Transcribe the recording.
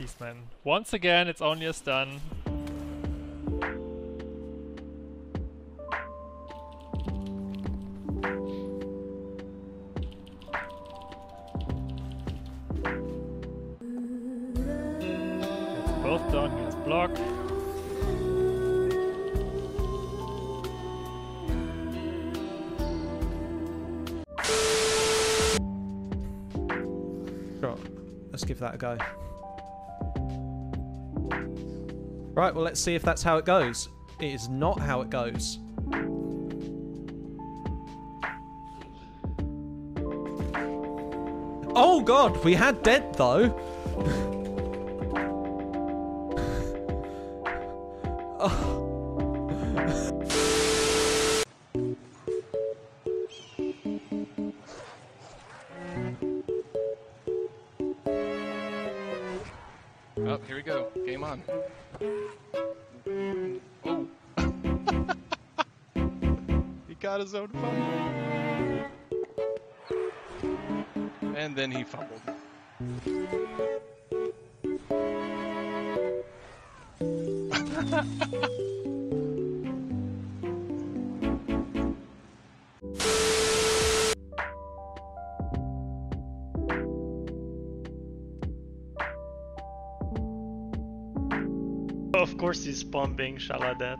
Beastman. Once again, it's only a stun. It's both done, here's block. Let's give that a go. Right, well, let's see if that's how it goes. It is not how it goes. Oh god, we had dead though. Oh, Oh, here we go. Game on. Oh. he got his own fumble. And then he fumbled. Of course he's pumping Shaladet.